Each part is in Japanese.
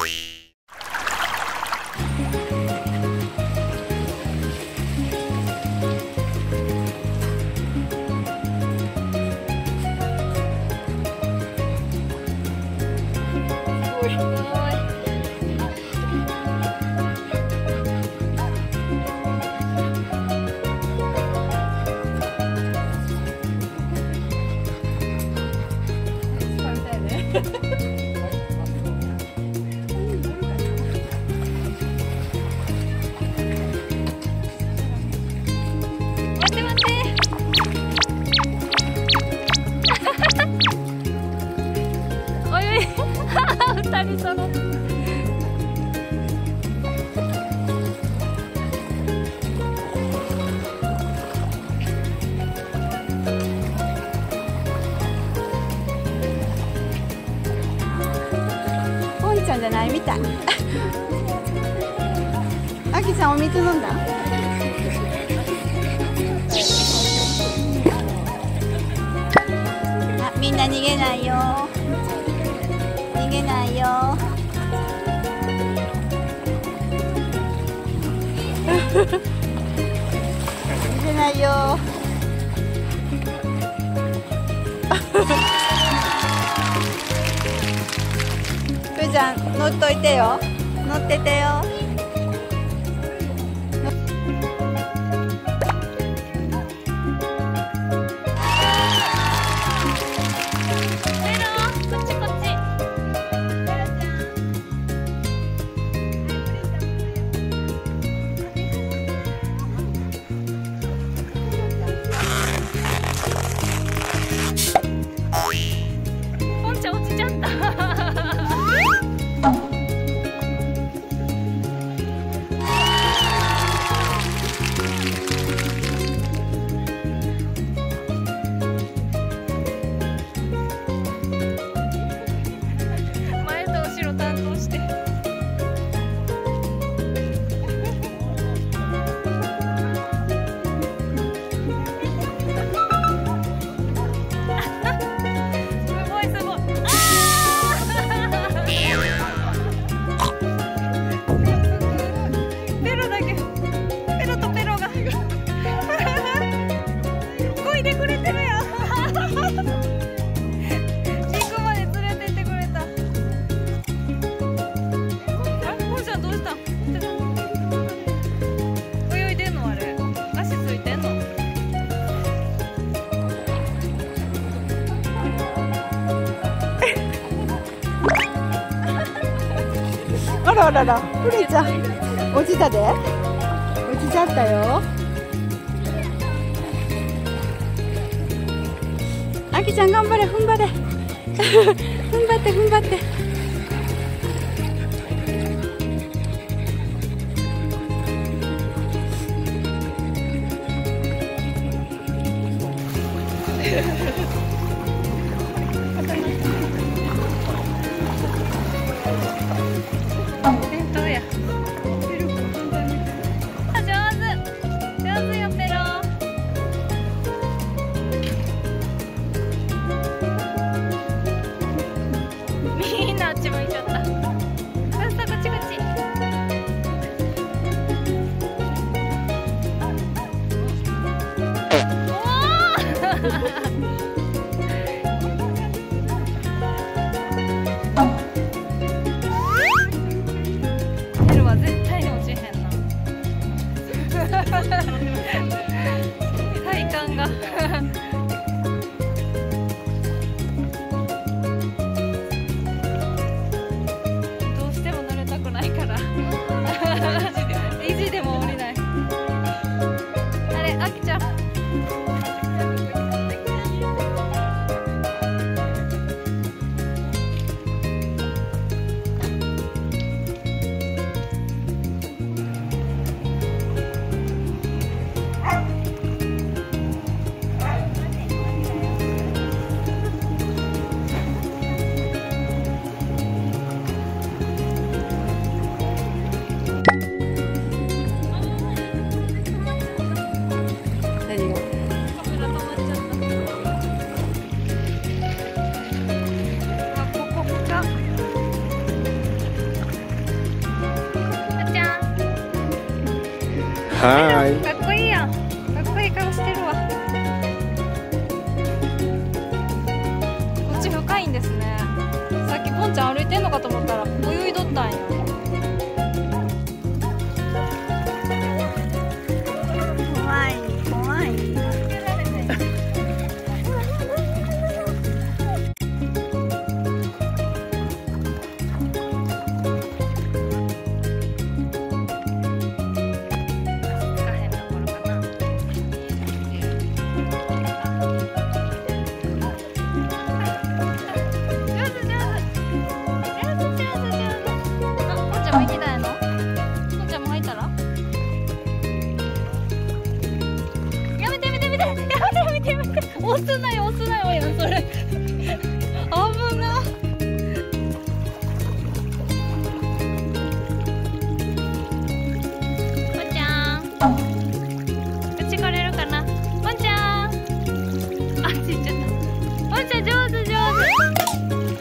Oi. ないみたい。あきちゃんお水飲んだ？あみんな逃げないよ。逃げないよ。逃げないよ。ちゃん乗っといてよ。乗っててよ。あらあららフレちゃん。落ちたで？落ちちゃったよ。あきちゃん頑張れ踏ん張れ。踏ん張って踏ん張って。弁 はい。かっこいいやん。かっこいい顔してるわ。こっち深いんですね。さっきポンちゃん歩いてんのかと思ったら泳いどったんや。押すなよ押すなよやんそれ。危な。もんちゃん。口これるかな？もんちゃん。あちっちゃったもんちゃん上手上手。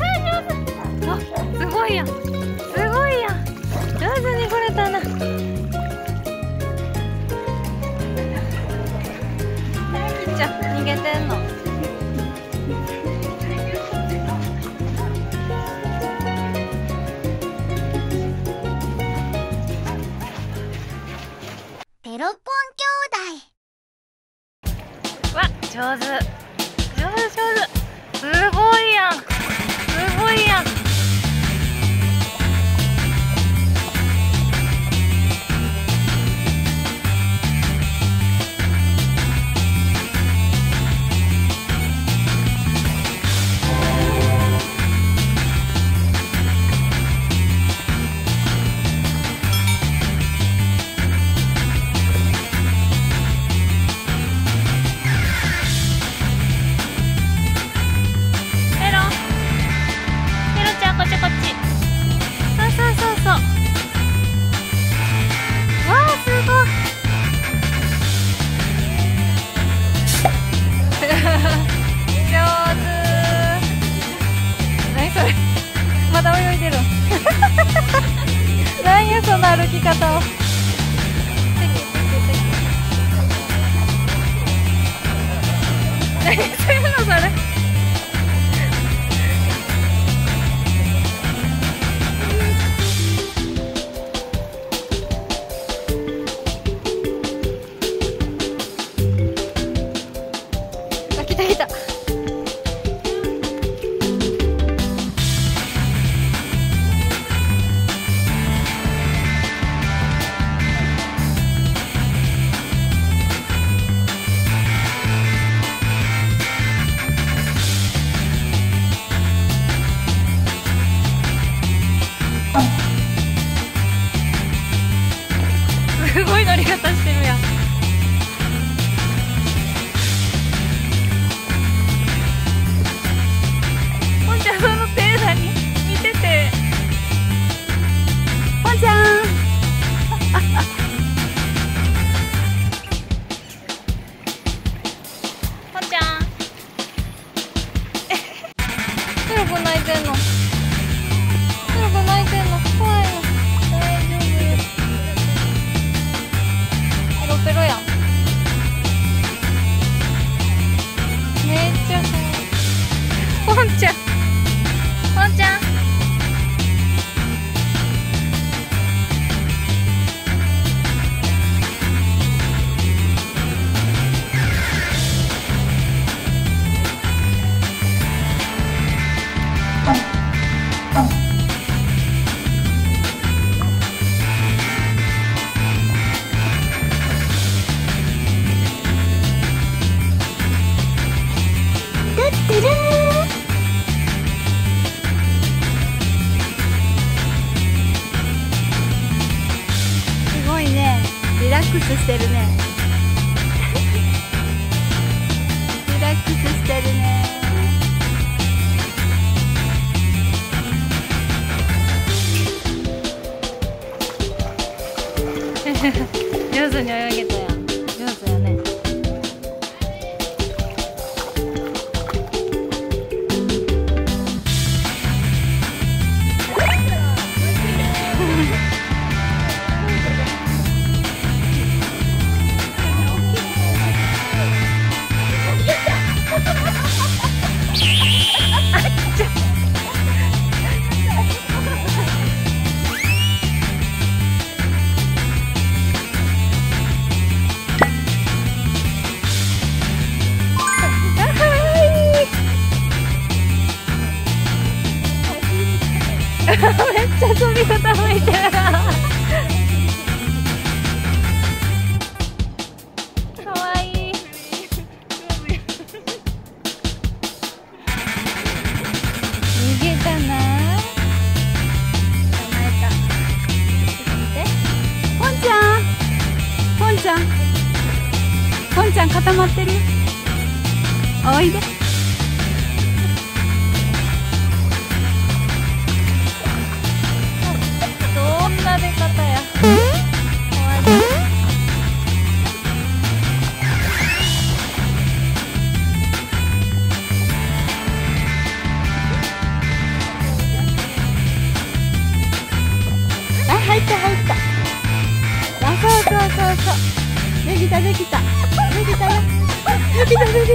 あ上手。あすごいやん。すごいやん。上手にこれたな。最重要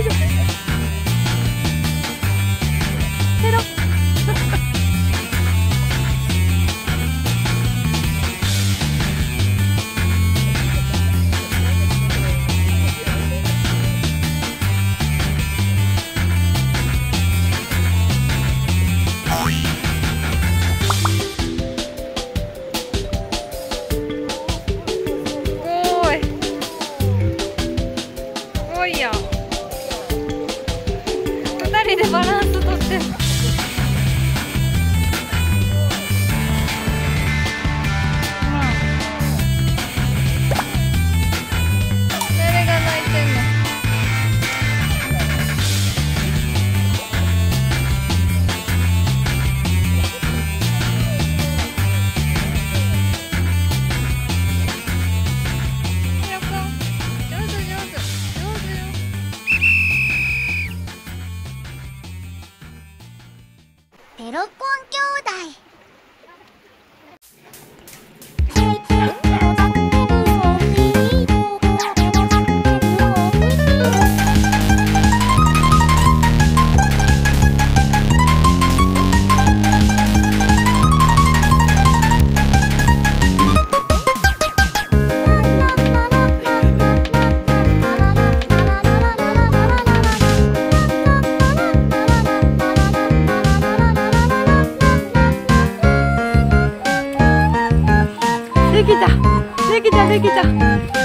でできたできたできた